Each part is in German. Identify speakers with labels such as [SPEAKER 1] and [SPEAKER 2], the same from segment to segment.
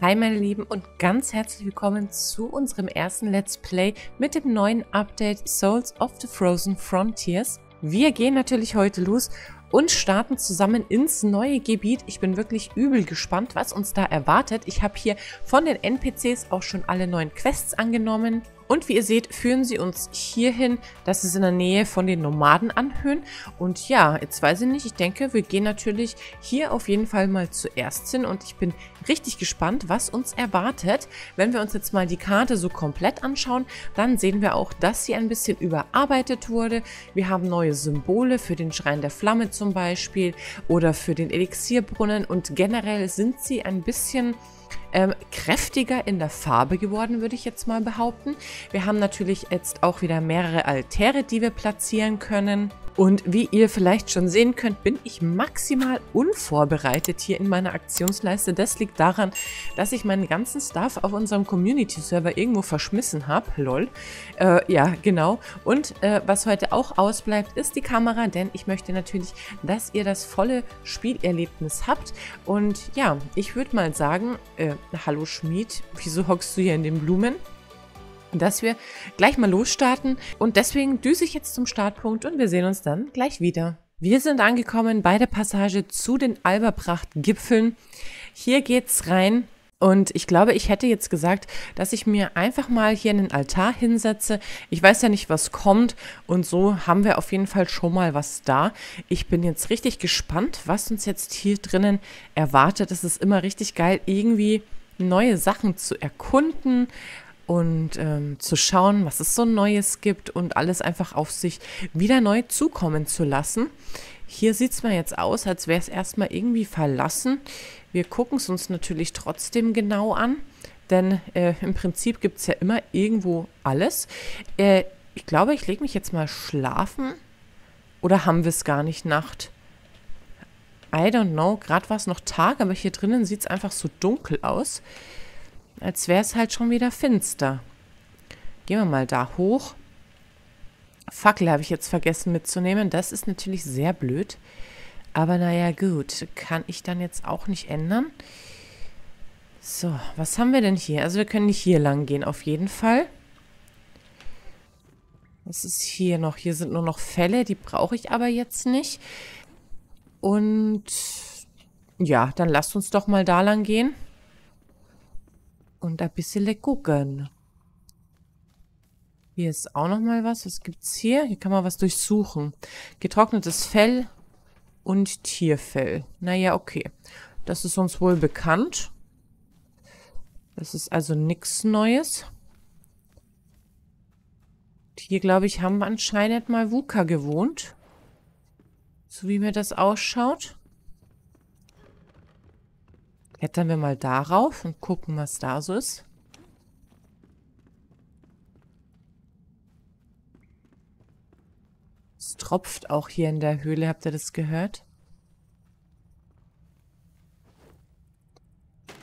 [SPEAKER 1] Hi meine Lieben und ganz herzlich willkommen zu unserem ersten Let's Play mit dem neuen Update Souls of the Frozen Frontiers. Wir gehen natürlich heute los und starten zusammen ins neue Gebiet. Ich bin wirklich übel gespannt, was uns da erwartet. Ich habe hier von den NPCs auch schon alle neuen Quests angenommen. Und wie ihr seht, führen sie uns hierhin. Das ist in der Nähe von den Nomadenanhöhen. Und ja, jetzt weiß ich nicht, ich denke, wir gehen natürlich hier auf jeden Fall mal zuerst hin. Und ich bin richtig gespannt, was uns erwartet. Wenn wir uns jetzt mal die Karte so komplett anschauen, dann sehen wir auch, dass sie ein bisschen überarbeitet wurde. Wir haben neue Symbole für den Schrein der Flamme zum Beispiel oder für den Elixierbrunnen. Und generell sind sie ein bisschen ähm, kräftiger in der Farbe geworden, würde ich jetzt mal behaupten. Wir haben natürlich jetzt auch wieder mehrere Altäre, die wir platzieren können. Und wie ihr vielleicht schon sehen könnt, bin ich maximal unvorbereitet hier in meiner Aktionsleiste. Das liegt daran, dass ich meinen ganzen Stuff auf unserem Community-Server irgendwo verschmissen habe. Lol. Äh, ja, genau. Und äh, was heute auch ausbleibt, ist die Kamera, denn ich möchte natürlich, dass ihr das volle Spielerlebnis habt. Und ja, ich würde mal sagen, äh, hallo Schmied, wieso hockst du hier in den Blumen? Dass wir gleich mal losstarten. Und deswegen düse ich jetzt zum Startpunkt und wir sehen uns dann gleich wieder. Wir sind angekommen bei der Passage zu den Alberpracht-Gipfeln. Hier geht's rein. Und ich glaube, ich hätte jetzt gesagt, dass ich mir einfach mal hier einen Altar hinsetze. Ich weiß ja nicht, was kommt. Und so haben wir auf jeden Fall schon mal was da. Ich bin jetzt richtig gespannt, was uns jetzt hier drinnen erwartet. Es ist immer richtig geil, irgendwie neue Sachen zu erkunden und ähm, zu schauen, was es so Neues gibt und alles einfach auf sich wieder neu zukommen zu lassen. Hier sieht es mir jetzt aus, als wäre es erstmal irgendwie verlassen. Wir gucken es uns natürlich trotzdem genau an, denn äh, im Prinzip gibt es ja immer irgendwo alles. Äh, ich glaube, ich lege mich jetzt mal schlafen. Oder haben wir es gar nicht Nacht? I don't know. Gerade war es noch Tag, aber hier drinnen sieht es einfach so dunkel aus. Als wäre es halt schon wieder finster. Gehen wir mal da hoch. Fackel habe ich jetzt vergessen mitzunehmen. Das ist natürlich sehr blöd. Aber naja, gut. Kann ich dann jetzt auch nicht ändern. So, was haben wir denn hier? Also wir können nicht hier lang gehen, auf jeden Fall. Was ist hier noch? Hier sind nur noch Fälle, die brauche ich aber jetzt nicht. Und ja, dann lasst uns doch mal da lang gehen und ein bisschen gucken. Hier ist auch noch mal was. Was gibt's hier? Hier kann man was durchsuchen. Getrocknetes Fell und Tierfell. Naja, okay. Das ist uns wohl bekannt. Das ist also nichts Neues. Hier, glaube ich, haben anscheinend mal Wuka gewohnt. So wie mir das ausschaut. Klettern wir mal darauf und gucken, was da so ist. Es tropft auch hier in der Höhle, habt ihr das gehört?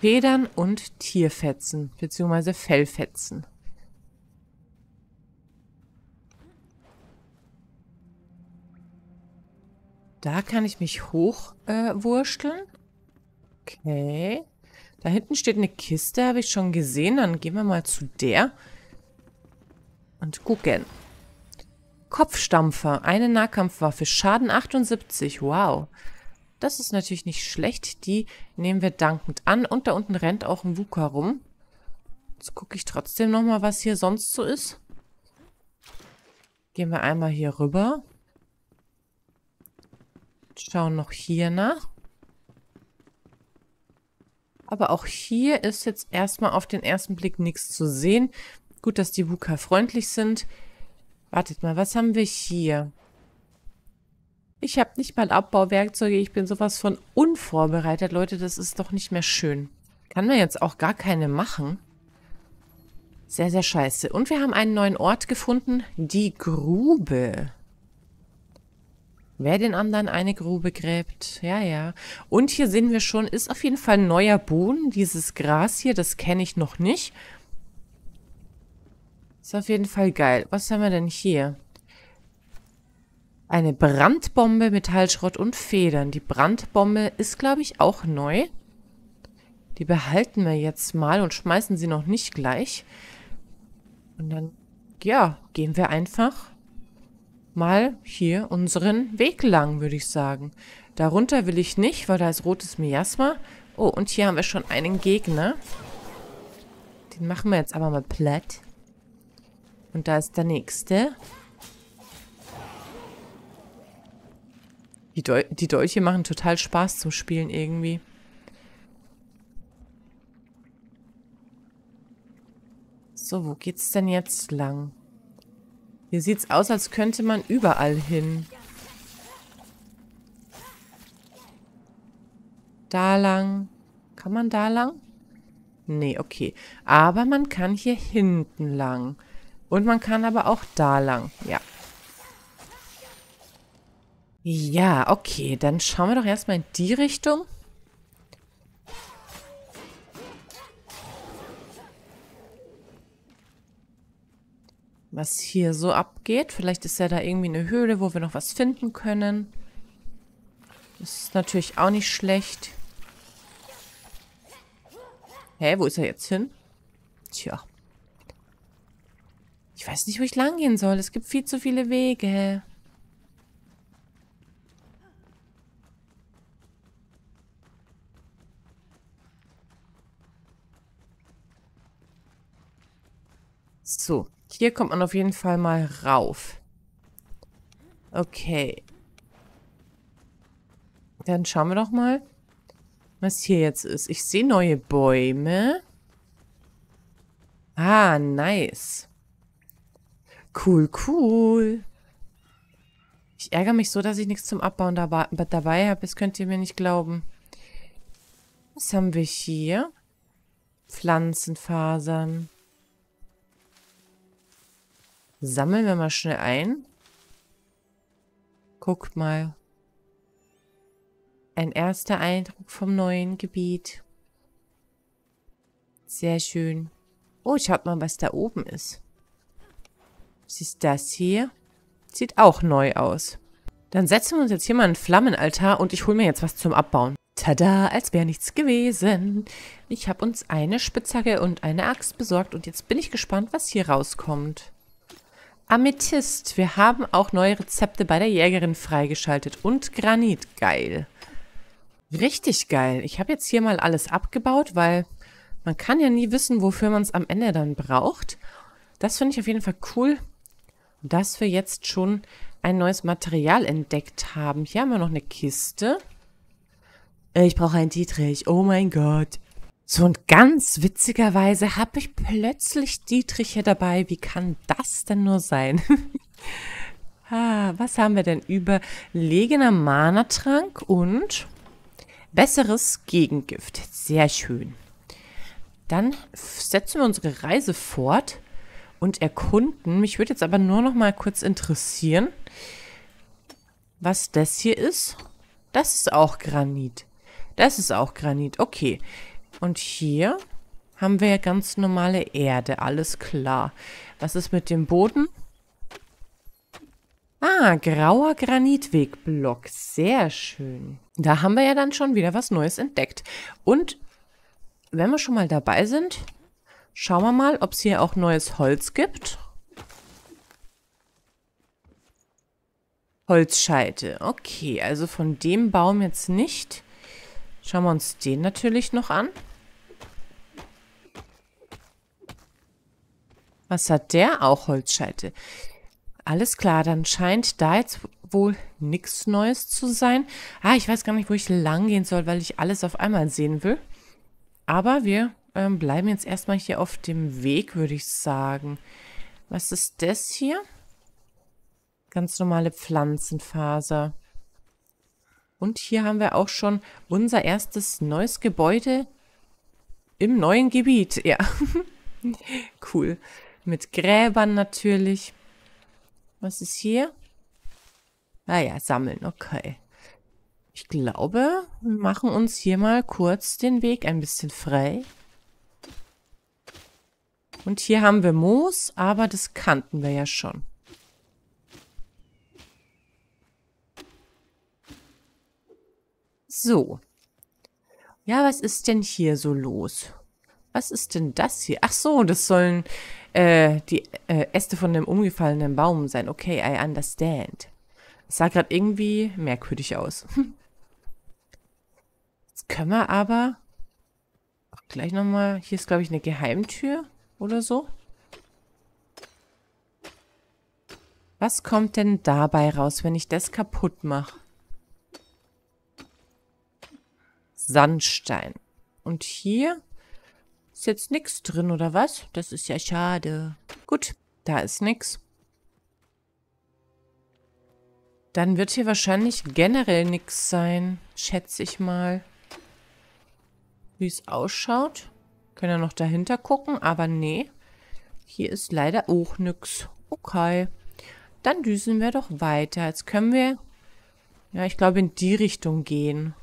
[SPEAKER 1] Federn und Tierfetzen, beziehungsweise Fellfetzen. Da kann ich mich hochwursteln. Äh, Okay. Da hinten steht eine Kiste, habe ich schon gesehen. Dann gehen wir mal zu der und gucken. Kopfstampfer, eine Nahkampfwaffe, Schaden 78, wow. Das ist natürlich nicht schlecht, die nehmen wir dankend an. Und da unten rennt auch ein Wuka rum. Jetzt gucke ich trotzdem nochmal, was hier sonst so ist. Gehen wir einmal hier rüber. Schauen noch hier nach. Aber auch hier ist jetzt erstmal auf den ersten Blick nichts zu sehen. Gut, dass die Wuka freundlich sind. Wartet mal, was haben wir hier? Ich habe nicht mal Abbauwerkzeuge. Ich bin sowas von unvorbereitet. Leute, das ist doch nicht mehr schön. Kann man jetzt auch gar keine machen. Sehr, sehr scheiße. Und wir haben einen neuen Ort gefunden. Die Grube. Wer den anderen eine Grube gräbt. Ja, ja. Und hier sehen wir schon, ist auf jeden Fall ein neuer Boden. Dieses Gras hier, das kenne ich noch nicht. Ist auf jeden Fall geil. Was haben wir denn hier? Eine Brandbombe, Metallschrott und Federn. Die Brandbombe ist, glaube ich, auch neu. Die behalten wir jetzt mal und schmeißen sie noch nicht gleich. Und dann, ja, gehen wir einfach mal hier unseren Weg lang, würde ich sagen. Darunter will ich nicht, weil da ist rotes Miasma. Oh, und hier haben wir schon einen Gegner. Den machen wir jetzt aber mal platt. Und da ist der nächste. Die, Dol die Dolche machen total Spaß zum Spielen irgendwie. So, wo geht's denn jetzt lang? Hier sieht's aus, als könnte man überall hin. Da lang. Kann man da lang? Nee, okay. Aber man kann hier hinten lang. Und man kann aber auch da lang. Ja. Ja, okay. Dann schauen wir doch erstmal in die Richtung. Was hier so abgeht. Vielleicht ist ja da irgendwie eine Höhle, wo wir noch was finden können. Das ist natürlich auch nicht schlecht. Hä, wo ist er jetzt hin? Tja. Ich weiß nicht, wo ich lang gehen soll. Es gibt viel zu viele Wege. So, hier kommt man auf jeden Fall mal rauf. Okay. Dann schauen wir doch mal, was hier jetzt ist. Ich sehe neue Bäume. Ah, nice. Cool, cool. Ich ärgere mich so, dass ich nichts zum Abbauen dabei, habe. Das könnt ihr mir nicht glauben. Was haben wir hier? Pflanzenfasern. Sammeln wir mal schnell ein. Guckt mal. Ein erster Eindruck vom neuen Gebiet. Sehr schön. Oh, schaut mal, was da oben ist. Was ist das hier? Sieht auch neu aus. Dann setzen wir uns jetzt hier mal einen Flammenaltar und ich hole mir jetzt was zum Abbauen. Tada, als wäre nichts gewesen. Ich habe uns eine Spitzhacke und eine Axt besorgt und jetzt bin ich gespannt, was hier rauskommt. Amethyst. Wir haben auch neue Rezepte bei der Jägerin freigeschaltet. Und Granit. Geil. Richtig geil. Ich habe jetzt hier mal alles abgebaut, weil man kann ja nie wissen, wofür man es am Ende dann braucht. Das finde ich auf jeden Fall cool, dass wir jetzt schon ein neues Material entdeckt haben. Hier haben wir noch eine Kiste. Ich brauche einen Dietrich. Oh mein Gott. So und ganz witzigerweise habe ich plötzlich Dietrich hier dabei. Wie kann das denn nur sein? ah, was haben wir denn? Überlegener Mana-Trank und besseres Gegengift. Sehr schön. Dann setzen wir unsere Reise fort und erkunden. Mich würde jetzt aber nur noch mal kurz interessieren, was das hier ist. Das ist auch Granit. Das ist auch Granit. Okay. Und hier haben wir ja ganz normale Erde. Alles klar. Was ist mit dem Boden? Ah, grauer Granitwegblock. Sehr schön. Da haben wir ja dann schon wieder was Neues entdeckt. Und wenn wir schon mal dabei sind, schauen wir mal, ob es hier auch neues Holz gibt. Holzscheite. Okay, also von dem Baum jetzt nicht. Schauen wir uns den natürlich noch an. Was hat der? Auch Holzscheite. Alles klar, dann scheint da jetzt wohl nichts Neues zu sein. Ah, ich weiß gar nicht, wo ich lang gehen soll, weil ich alles auf einmal sehen will. Aber wir ähm, bleiben jetzt erstmal hier auf dem Weg, würde ich sagen. Was ist das hier? Ganz normale Pflanzenfaser. Und hier haben wir auch schon unser erstes neues Gebäude im neuen Gebiet. Ja, cool. Mit Gräbern natürlich. Was ist hier? Ah ja, sammeln, okay. Ich glaube, wir machen uns hier mal kurz den Weg ein bisschen frei. Und hier haben wir Moos, aber das kannten wir ja schon. So. Ja, was ist denn hier so los? Was ist denn das hier? Ach so, das sollen äh, die äh, Äste von dem umgefallenen Baum sein. Okay, I understand. Das sah gerade irgendwie merkwürdig aus. Jetzt können wir aber gleich nochmal... Hier ist, glaube ich, eine Geheimtür oder so. Was kommt denn dabei raus, wenn ich das kaputt mache? Sandstein. Und hier ist jetzt nichts drin, oder was? Das ist ja schade. Gut, da ist nichts. Dann wird hier wahrscheinlich generell nichts sein, schätze ich mal. Wie es ausschaut. Können ja noch dahinter gucken, aber nee. Hier ist leider auch nichts. Okay. Dann düsen wir doch weiter. Jetzt können wir, ja, ich glaube, in die Richtung gehen.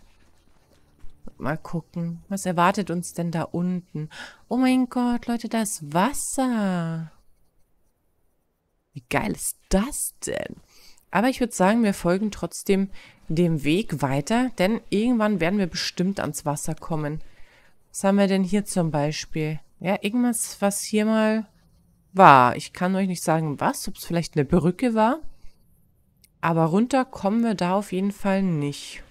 [SPEAKER 1] Mal gucken. Was erwartet uns denn da unten? Oh mein Gott, Leute, da ist Wasser. Wie geil ist das denn? Aber ich würde sagen, wir folgen trotzdem dem Weg weiter, denn irgendwann werden wir bestimmt ans Wasser kommen. Was haben wir denn hier zum Beispiel? Ja, irgendwas, was hier mal war. Ich kann euch nicht sagen, was, ob es vielleicht eine Brücke war. Aber runter kommen wir da auf jeden Fall nicht.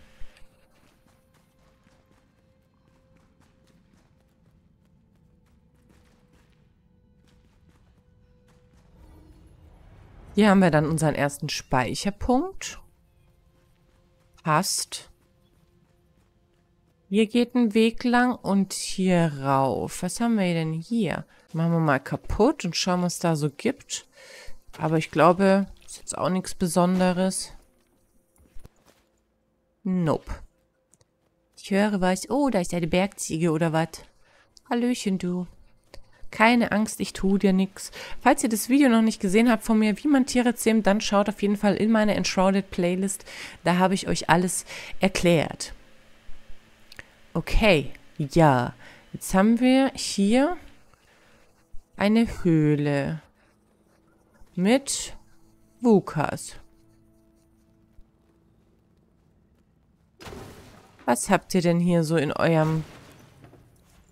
[SPEAKER 1] Hier haben wir dann unseren ersten Speicherpunkt. Passt. Hier geht ein Weg lang und hier rauf. Was haben wir denn hier? Machen wir mal kaputt und schauen, was da so gibt. Aber ich glaube, ist jetzt auch nichts Besonderes. Nope. Ich höre was. Oh, da ist eine Bergziege oder was. Hallöchen, du. Keine Angst, ich tue dir nichts. Falls ihr das Video noch nicht gesehen habt von mir, wie man Tiere zähmt, dann schaut auf jeden Fall in meine Enshrouded Playlist. Da habe ich euch alles erklärt. Okay, ja. Jetzt haben wir hier eine Höhle mit Wukas. Was habt ihr denn hier so in eurem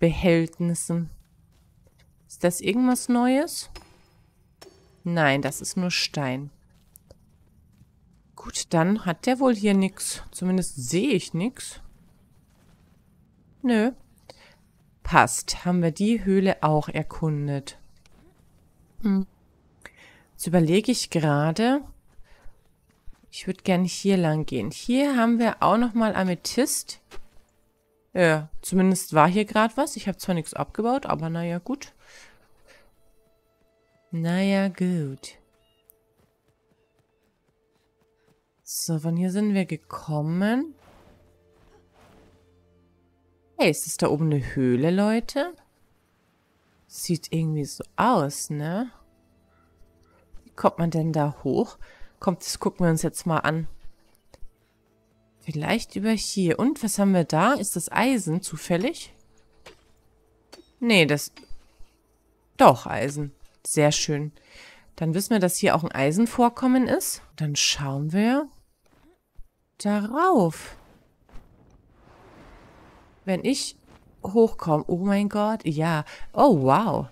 [SPEAKER 1] Behältnissen? Ist das irgendwas Neues? Nein, das ist nur Stein. Gut, dann hat der wohl hier nichts. Zumindest sehe ich nichts. Nö. Passt. Haben wir die Höhle auch erkundet. Hm. Jetzt überlege ich gerade. Ich würde gerne hier lang gehen. Hier haben wir auch nochmal Amethyst. Ja, zumindest war hier gerade was. Ich habe zwar nichts abgebaut, aber naja, gut. Naja, gut. So, von hier sind wir gekommen. Hey, ist das da oben eine Höhle, Leute? Sieht irgendwie so aus, ne? Wie kommt man denn da hoch? Kommt, das gucken wir uns jetzt mal an. Vielleicht über hier. Und, was haben wir da? Ist das Eisen zufällig? Nee, das... Doch, Eisen. Sehr schön. Dann wissen wir, dass hier auch ein Eisenvorkommen ist. Dann schauen wir darauf. Wenn ich hochkomme, oh mein Gott, ja. Oh, wow.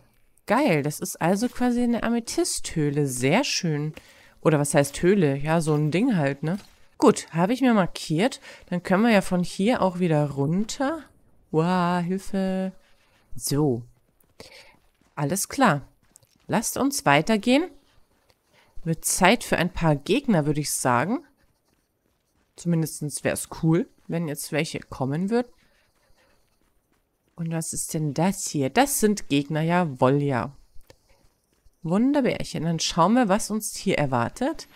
[SPEAKER 1] Geil, das ist also quasi eine Amethysthöhle. Sehr schön. Oder was heißt Höhle? Ja, so ein Ding halt, ne? Gut, habe ich mir markiert. Dann können wir ja von hier auch wieder runter. Wow, Hilfe. So. Alles klar. Lasst uns weitergehen. Wird Zeit für ein paar Gegner, würde ich sagen. Zumindest wäre es cool, wenn jetzt welche kommen würden. Und was ist denn das hier? Das sind Gegner, jawohl, ja. Wunderbärchen. Dann schauen wir, was uns hier erwartet.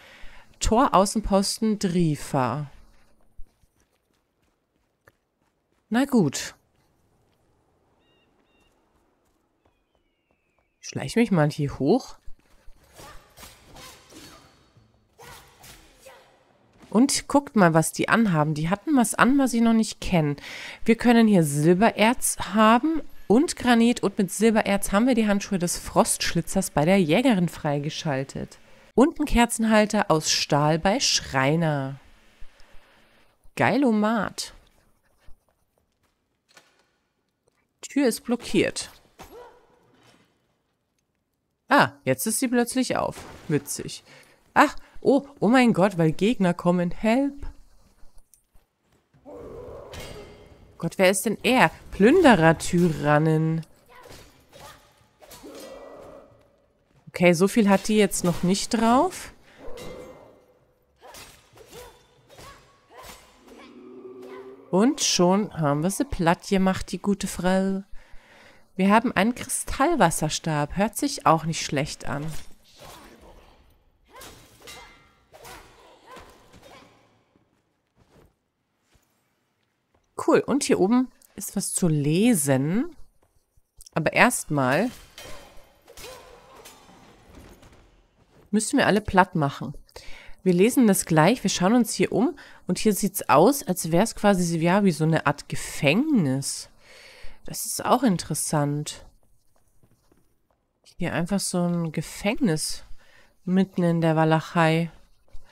[SPEAKER 1] Tor Außenposten Drifa. Na gut. Schleiche mich mal hier hoch. Und guckt mal, was die anhaben. Die hatten was an, was ich noch nicht kenne. Wir können hier Silbererz haben und Granit. Und mit Silbererz haben wir die Handschuhe des Frostschlitzers bei der Jägerin freigeschaltet. Und ein Kerzenhalter aus Stahl bei Schreiner. Geilomat. Tür ist blockiert. Ah, jetzt ist sie plötzlich auf. Witzig. Ach, oh, oh mein Gott, weil Gegner kommen. Help. Gott, wer ist denn er? Plünderer-Tyrannen. Okay, so viel hat die jetzt noch nicht drauf. Und schon haben wir sie platt gemacht, die gute Frau. Wir haben einen Kristallwasserstab. Hört sich auch nicht schlecht an. Cool. Und hier oben ist was zu lesen. Aber erstmal müssen wir alle platt machen. Wir lesen das gleich, wir schauen uns hier um und hier sieht es aus, als wäre es quasi ja, wie so eine Art Gefängnis. Das ist auch interessant. Hier einfach so ein Gefängnis mitten in der Walachei.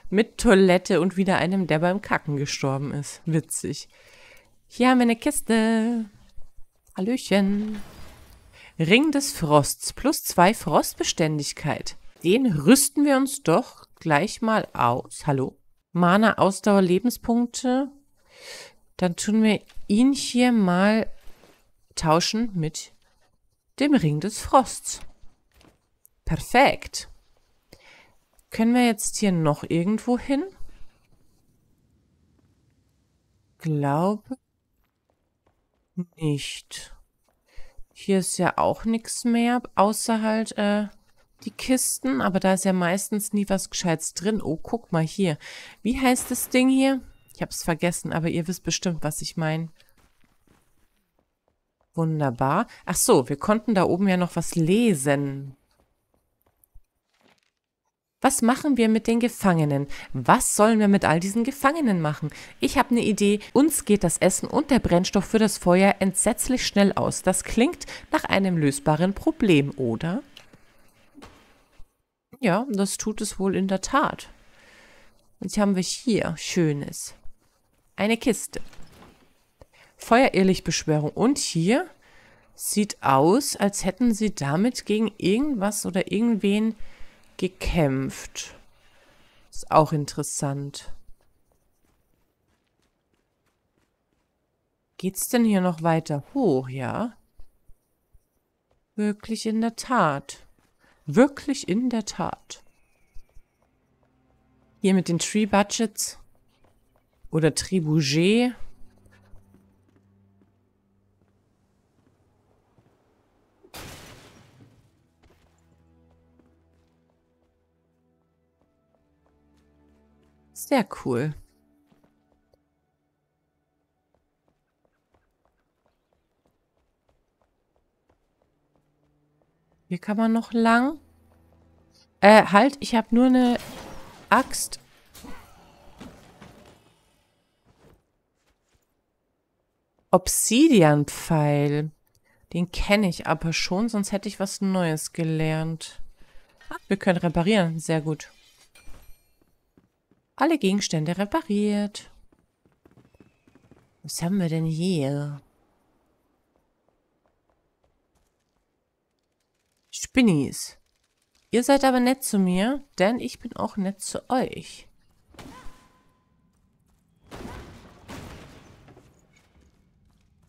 [SPEAKER 1] Mit Toilette und wieder einem, der beim Kacken gestorben ist. Witzig. Hier haben wir eine Kiste. Hallöchen. Ring des Frosts plus zwei Frostbeständigkeit. Den rüsten wir uns doch gleich mal aus. Hallo? Mana, Ausdauer, Lebenspunkte. Dann tun wir ihn hier mal tauschen mit dem Ring des Frosts. Perfekt. Können wir jetzt hier noch irgendwo hin? Glaube nicht. Hier ist ja auch nichts mehr, außer halt äh, die Kisten, aber da ist ja meistens nie was Gescheites drin. Oh, guck mal hier. Wie heißt das Ding hier? Ich habe es vergessen, aber ihr wisst bestimmt, was ich meine. Wunderbar. Ach so, wir konnten da oben ja noch was lesen. Was machen wir mit den Gefangenen? Was sollen wir mit all diesen Gefangenen machen? Ich habe eine Idee. Uns geht das Essen und der Brennstoff für das Feuer entsetzlich schnell aus. Das klingt nach einem lösbaren Problem, oder? Ja, das tut es wohl in der Tat. Und haben wir hier Schönes. Eine Kiste. Feuerirrlichtbeschwörung. Und hier sieht aus, als hätten sie damit gegen irgendwas oder irgendwen gekämpft. Ist auch interessant. Geht's denn hier noch weiter hoch, ja? Wirklich in der Tat. Wirklich in der Tat. Hier mit den Tree Budgets oder Tribouget. Sehr cool. Hier kann man noch lang. Äh, halt, ich habe nur eine Axt. Obsidian-Pfeil. Den kenne ich aber schon, sonst hätte ich was Neues gelernt. Ah, wir können reparieren. Sehr gut. Alle Gegenstände repariert. Was haben wir denn hier? Spinnies. Ihr seid aber nett zu mir, denn ich bin auch nett zu euch.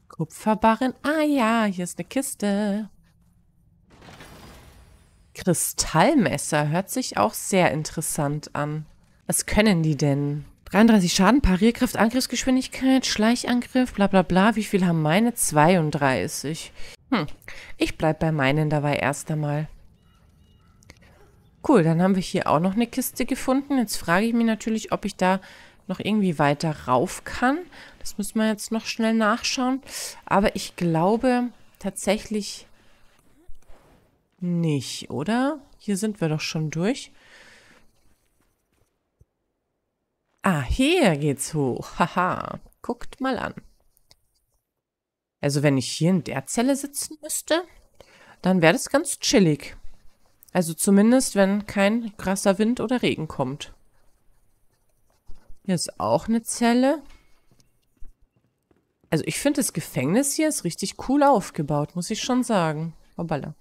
[SPEAKER 1] Kupferbarren. Ah ja, hier ist eine Kiste. Kristallmesser hört sich auch sehr interessant an. Was können die denn? 33 Schaden, Parierkraft, Angriffsgeschwindigkeit, Schleichangriff, bla bla bla. Wie viel haben meine? 32. Hm, ich bleib bei meinen dabei erst einmal. Cool, dann haben wir hier auch noch eine Kiste gefunden. Jetzt frage ich mich natürlich, ob ich da noch irgendwie weiter rauf kann. Das müssen wir jetzt noch schnell nachschauen. Aber ich glaube tatsächlich nicht, oder? Hier sind wir doch schon durch. Ah, hier geht's hoch. Haha, guckt mal an. Also wenn ich hier in der Zelle sitzen müsste, dann wäre das ganz chillig. Also zumindest, wenn kein krasser Wind oder Regen kommt. Hier ist auch eine Zelle. Also ich finde, das Gefängnis hier ist richtig cool aufgebaut, muss ich schon sagen. Hoppala.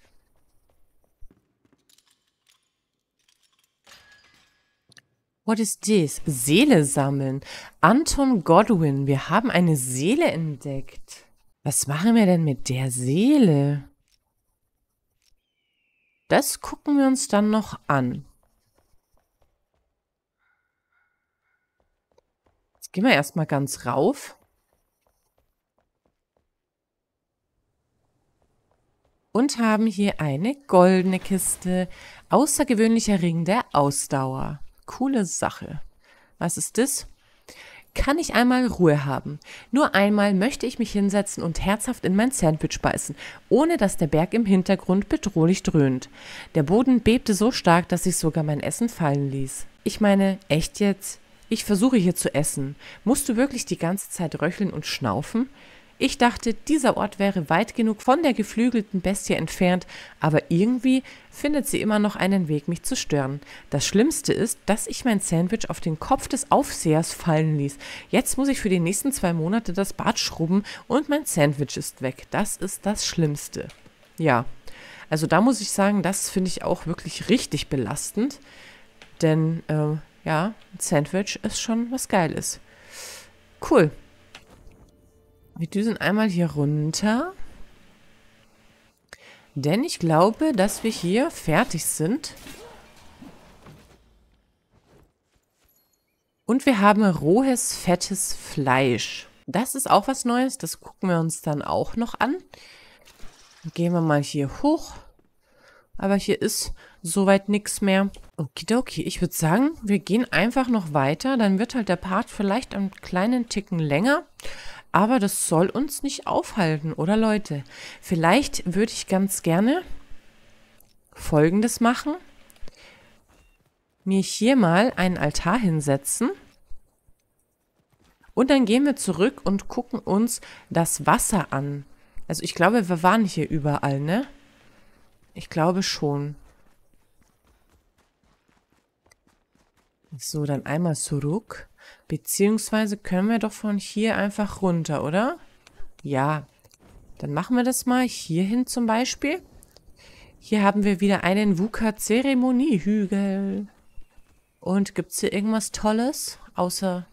[SPEAKER 1] What is this? Seele sammeln. Anton Godwin, wir haben eine Seele entdeckt. Was machen wir denn mit der Seele? Das gucken wir uns dann noch an. Jetzt gehen wir erstmal ganz rauf. Und haben hier eine goldene Kiste. Außergewöhnlicher Ring der Ausdauer. Coole Sache. Was ist das? Kann ich einmal Ruhe haben? Nur einmal möchte ich mich hinsetzen und herzhaft in mein Sandwich beißen, ohne dass der Berg im Hintergrund bedrohlich dröhnt. Der Boden bebte so stark, dass ich sogar mein Essen fallen ließ. Ich meine, echt jetzt? Ich versuche hier zu essen. Musst du wirklich die ganze Zeit röcheln und schnaufen? Ich dachte, dieser Ort wäre weit genug von der geflügelten Bestie entfernt, aber irgendwie findet sie immer noch einen Weg, mich zu stören. Das Schlimmste ist, dass ich mein Sandwich auf den Kopf des Aufsehers fallen ließ. Jetzt muss ich für die nächsten zwei Monate das Bad schrubben und mein Sandwich ist weg. Das ist das Schlimmste. Ja, also da muss ich sagen, das finde ich auch wirklich richtig belastend. Denn, äh, ja, ein Sandwich ist schon was Geiles. Cool. Wir düsen einmal hier runter. Denn ich glaube, dass wir hier fertig sind. Und wir haben rohes, fettes Fleisch. Das ist auch was Neues. Das gucken wir uns dann auch noch an. Gehen wir mal hier hoch. Aber hier ist soweit nichts mehr. Okidoki, ich würde sagen, wir gehen einfach noch weiter. Dann wird halt der Part vielleicht einen kleinen Ticken länger. Aber das soll uns nicht aufhalten, oder Leute? Vielleicht würde ich ganz gerne Folgendes machen. Mir hier mal einen Altar hinsetzen. Und dann gehen wir zurück und gucken uns das Wasser an. Also ich glaube, wir waren hier überall, ne? Ich glaube schon. So, dann einmal zurück. Beziehungsweise können wir doch von hier einfach runter, oder? Ja. Dann machen wir das mal hierhin zum Beispiel. Hier haben wir wieder einen Wuka-Zeremoniehügel. Und gibt es hier irgendwas Tolles? Außer,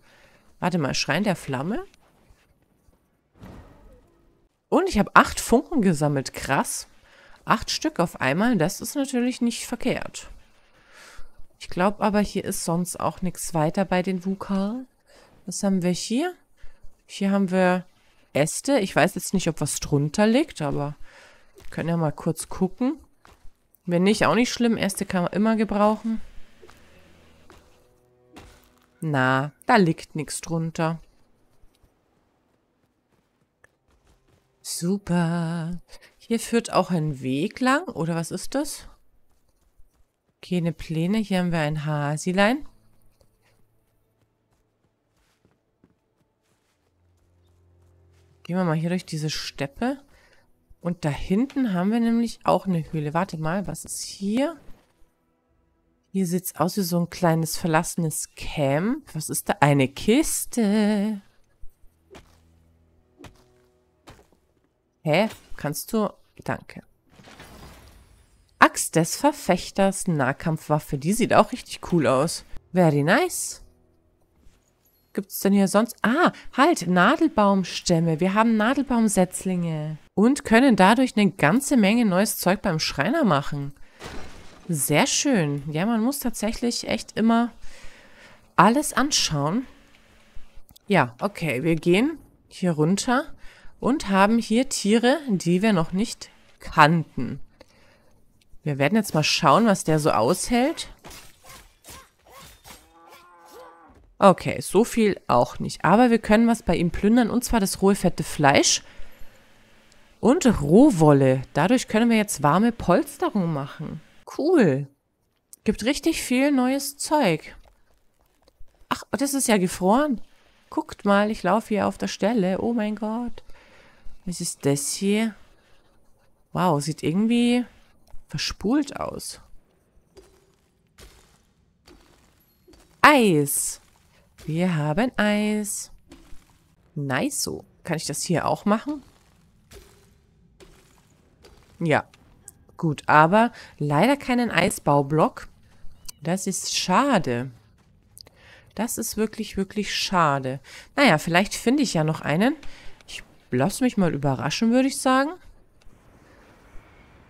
[SPEAKER 1] warte mal, Schrein der Flamme? Und ich habe acht Funken gesammelt. Krass. Acht Stück auf einmal, das ist natürlich nicht verkehrt. Ich glaube aber, hier ist sonst auch nichts weiter bei den Vukal. Was haben wir hier? Hier haben wir Äste. Ich weiß jetzt nicht, ob was drunter liegt, aber wir können ja mal kurz gucken. Wenn nicht, auch nicht schlimm. Äste kann man immer gebrauchen. Na, da liegt nichts drunter. Super. Hier führt auch ein Weg lang. Oder was ist das? Pläne. Hier haben wir ein Hasilein. Gehen wir mal hier durch diese Steppe. Und da hinten haben wir nämlich auch eine Höhle. Warte mal, was ist hier? Hier sieht es aus wie so ein kleines verlassenes Camp. Was ist da? Eine Kiste. Hä? Kannst du... Danke. Axt des Verfechters, Nahkampfwaffe. Die sieht auch richtig cool aus. Very nice. Gibt es denn hier sonst? Ah, halt, Nadelbaumstämme. Wir haben Nadelbaumsetzlinge. Und können dadurch eine ganze Menge neues Zeug beim Schreiner machen. Sehr schön. Ja, man muss tatsächlich echt immer alles anschauen. Ja, okay, wir gehen hier runter und haben hier Tiere, die wir noch nicht kannten. Wir werden jetzt mal schauen, was der so aushält. Okay, so viel auch nicht. Aber wir können was bei ihm plündern, und zwar das rohe, fette Fleisch und Rohwolle. Dadurch können wir jetzt warme Polsterung machen. Cool. Gibt richtig viel neues Zeug. Ach, das ist ja gefroren. Guckt mal, ich laufe hier auf der Stelle. Oh mein Gott. Was ist das hier? Wow, sieht irgendwie verspult aus. Eis. Wir haben Eis. Nice so. Kann ich das hier auch machen? Ja. Gut, aber leider keinen Eisbaublock. Das ist schade. Das ist wirklich, wirklich schade. Naja, vielleicht finde ich ja noch einen. Ich lasse mich mal überraschen, würde ich sagen.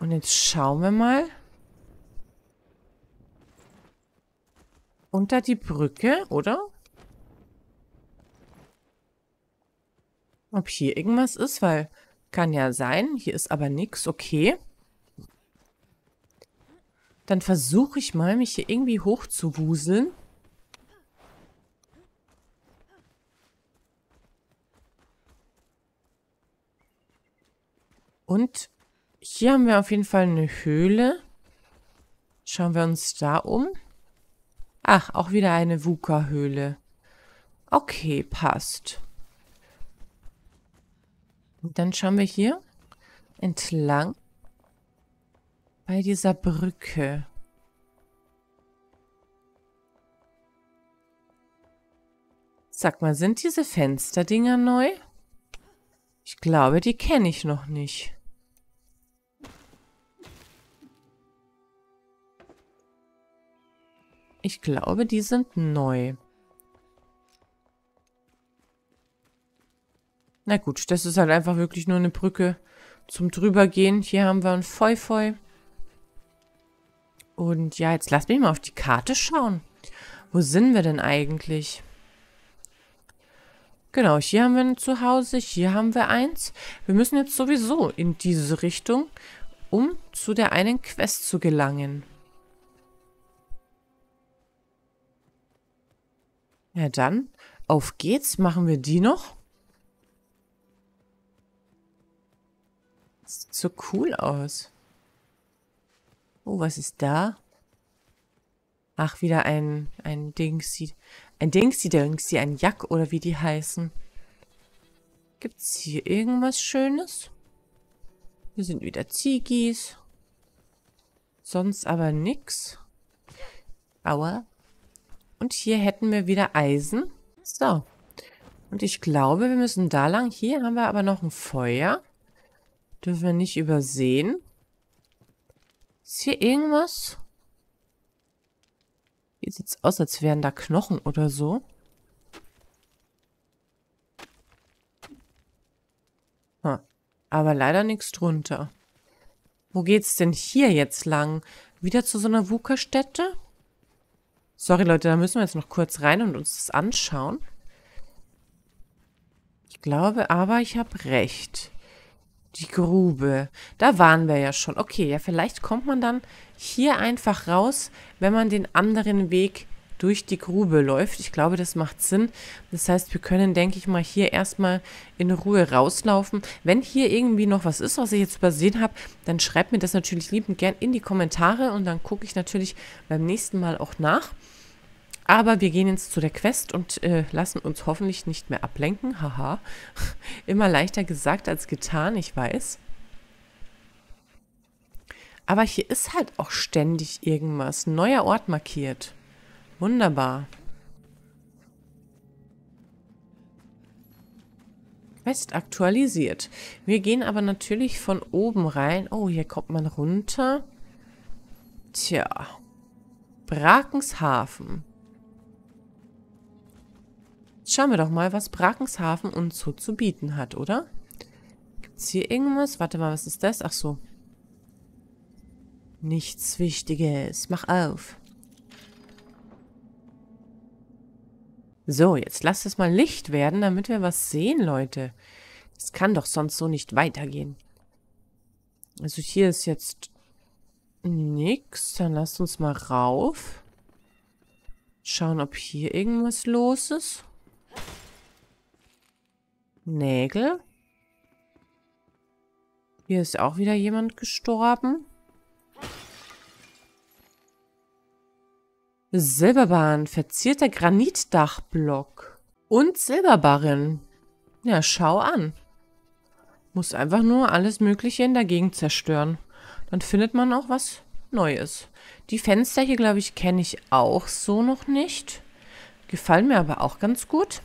[SPEAKER 1] Und jetzt schauen wir mal. Unter die Brücke, oder? Ob hier irgendwas ist, weil kann ja sein. Hier ist aber nichts. Okay. Dann versuche ich mal, mich hier irgendwie hochzuwuseln. Und hier haben wir auf jeden Fall eine Höhle. Schauen wir uns da um. Ach, auch wieder eine Wuka-Höhle. Okay, passt. Dann schauen wir hier entlang bei dieser Brücke. Sag mal, sind diese Fensterdinger neu? Ich glaube, die kenne ich noch nicht. Ich glaube, die sind neu. Na gut, das ist halt einfach wirklich nur eine Brücke zum drübergehen. Hier haben wir ein Foi-Foi. Und ja, jetzt lass mich mal auf die Karte schauen. Wo sind wir denn eigentlich? Genau, hier haben wir ein Zuhause, hier haben wir eins. Wir müssen jetzt sowieso in diese Richtung, um zu der einen Quest zu gelangen. Ja dann, auf geht's, machen wir die noch. Sieht so cool aus. Oh, was ist da? Ach, wieder ein, ein Dingsi. Ein Dingsi-Dingsi, ein Jack oder wie die heißen. Gibt's hier irgendwas Schönes? Hier sind wieder Ziegis. Sonst aber nix. Aua. Und hier hätten wir wieder Eisen. So. Und ich glaube, wir müssen da lang. Hier haben wir aber noch ein Feuer. Dürfen wir nicht übersehen. Ist hier irgendwas? Hier sieht es aus, als wären da Knochen oder so. Hm. Aber leider nichts drunter. Wo geht's denn hier jetzt lang? Wieder zu so einer Wukerstätte? Sorry, Leute, da müssen wir jetzt noch kurz rein und uns das anschauen. Ich glaube aber, ich habe recht. Die Grube. Da waren wir ja schon. Okay, ja, vielleicht kommt man dann hier einfach raus, wenn man den anderen Weg durch die Grube läuft. Ich glaube, das macht Sinn. Das heißt, wir können, denke ich mal, hier erstmal in Ruhe rauslaufen. Wenn hier irgendwie noch was ist, was ich jetzt übersehen habe, dann schreibt mir das natürlich liebend gern in die Kommentare und dann gucke ich natürlich beim nächsten Mal auch nach. Aber wir gehen jetzt zu der Quest und äh, lassen uns hoffentlich nicht mehr ablenken. Haha. Immer leichter gesagt als getan, ich weiß. Aber hier ist halt auch ständig irgendwas. Neuer Ort markiert. Wunderbar. Quest aktualisiert. Wir gehen aber natürlich von oben rein. Oh, hier kommt man runter. Tja. Brakenshafen. Schauen wir doch mal, was Brakenshafen uns so zu bieten hat, oder? Gibt es hier irgendwas? Warte mal, was ist das? Ach so. Nichts Wichtiges. Mach auf. So, jetzt lasst es mal Licht werden, damit wir was sehen, Leute. Es kann doch sonst so nicht weitergehen. Also hier ist jetzt nix. Dann lasst uns mal rauf. Schauen, ob hier irgendwas los ist. Nägel. Hier ist auch wieder jemand gestorben. Silberbahn, verzierter Granitdachblock. Und Silberbarren. Ja, schau an. Muss einfach nur alles Mögliche in der Gegend zerstören. Dann findet man auch was Neues. Die Fenster hier, glaube ich, kenne ich auch so noch nicht. Gefallen mir aber auch ganz gut.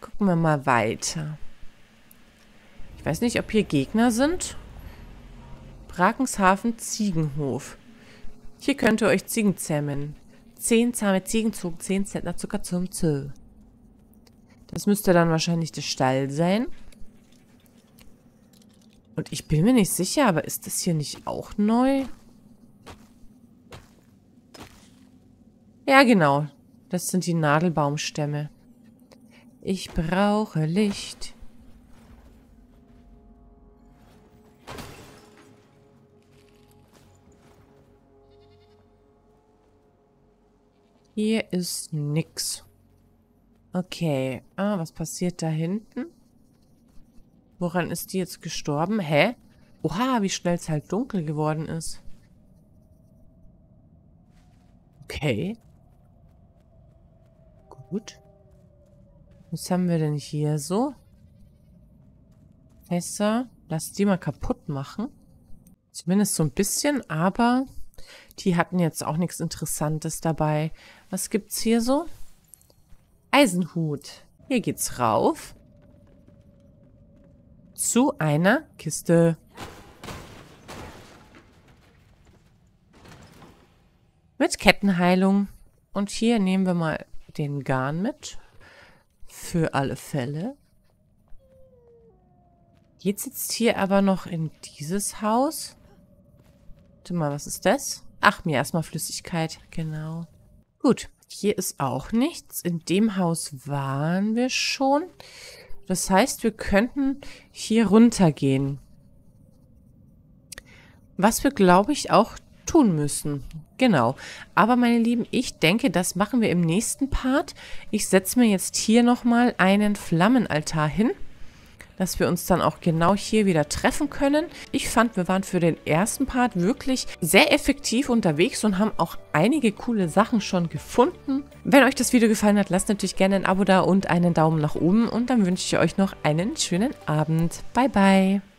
[SPEAKER 1] Gucken wir mal weiter. Ich weiß nicht, ob hier Gegner sind. Brakenshafen Ziegenhof. Hier könnt ihr euch Ziegen zähmen. Zehn zahme Ziegen zogen zehn Zentner Zucker zum Zoo. Das müsste dann wahrscheinlich der Stall sein. Und ich bin mir nicht sicher, aber ist das hier nicht auch neu? Ja, genau. Das sind die Nadelbaumstämme. Ich brauche Licht. Hier ist nix. Okay. Ah, was passiert da hinten? Woran ist die jetzt gestorben? Hä? Oha, wie schnell es halt dunkel geworden ist. Okay. Gut. Was haben wir denn hier so? Fässer. Lass die mal kaputt machen. Zumindest so ein bisschen, aber die hatten jetzt auch nichts Interessantes dabei. Was gibt's hier so? Eisenhut. Hier geht's rauf. Zu einer Kiste. Mit Kettenheilung. Und hier nehmen wir mal den Garn mit. Für alle Fälle. Geht's jetzt hier aber noch in dieses Haus? Warte mal, was ist das? Ach, mir erstmal Flüssigkeit. Genau. Gut, hier ist auch nichts. In dem Haus waren wir schon. Das heißt, wir könnten hier runtergehen. Was wir, glaube ich, auch tun müssen. Genau. Aber meine Lieben, ich denke, das machen wir im nächsten Part. Ich setze mir jetzt hier nochmal einen Flammenaltar hin dass wir uns dann auch genau hier wieder treffen können. Ich fand, wir waren für den ersten Part wirklich sehr effektiv unterwegs und haben auch einige coole Sachen schon gefunden. Wenn euch das Video gefallen hat, lasst natürlich gerne ein Abo da und einen Daumen nach oben und dann wünsche ich euch noch einen schönen Abend. Bye, bye.